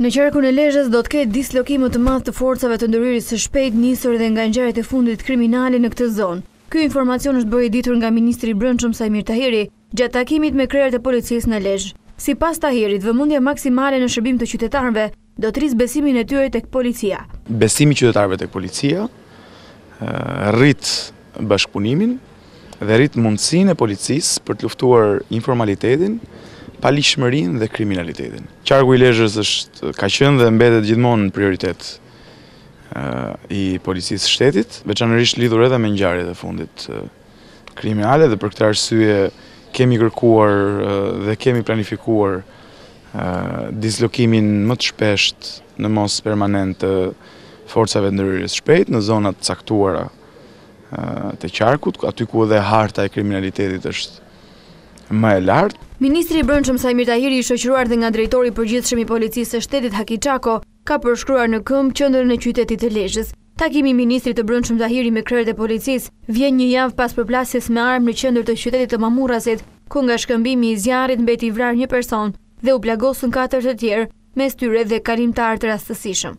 Në qarkun e Lezhës do të ketë dislokim më të madh të forcave të ndërhyrjes së shpejtë, nisur edhe nga ngjarjet e fundit kriminale në këtë zonë. Ky informacion është bërë i ditur nga ministri i Brendshëm Saimir Tahiri, gjatë takimit me krerët e policisë në Lezhë. Sipas Tahirit, vëmendja maksimale në shërbim të qytetarëve Do të rrisë besimin e tyre tek policia. Besimi i qytetarëve tek policia rrit bashkëpunimin dhe rrit mundësinë e policisë për të luftuar informalitetin, paligjshmërinë dhe kriminalitetin. Qarku i Lezhës është, ka qenë dhe mbetet gjithmonë prioritet i Policisë së Shtetit, veçanërisht lidhur edhe me ngjarjet e fundit. kriminale dhe për këtë arsye kemi kërkuar dhe kemi planifikuar dislokimin më të shpesht në mos permanent të forcave të ndërhyrjes së shpejtë në zona të caktuara të qarkut, aty ku edhe harta e kriminalitetit është më e lartë. Ministri i Brendshëm Saimir Tahiri i shoqëruar dhe nga drejtori i përgjithshëm i Policisë së Shtetit Haki Çako ka përshkruar në këmbë qendrën e qytetit të Lezhës. Takimi i ministrit të Brendshëm Tahiri me krerët e policisë vjen një javë pas përplasjes me armë në qendër të qytetit të Mamurrasit, ku nga shkëmbimi i zjarrit mbeti i vrarë një person dhe u plagosën katër të tjerë, mes tyre dhe kalimtarë të rastësishëm.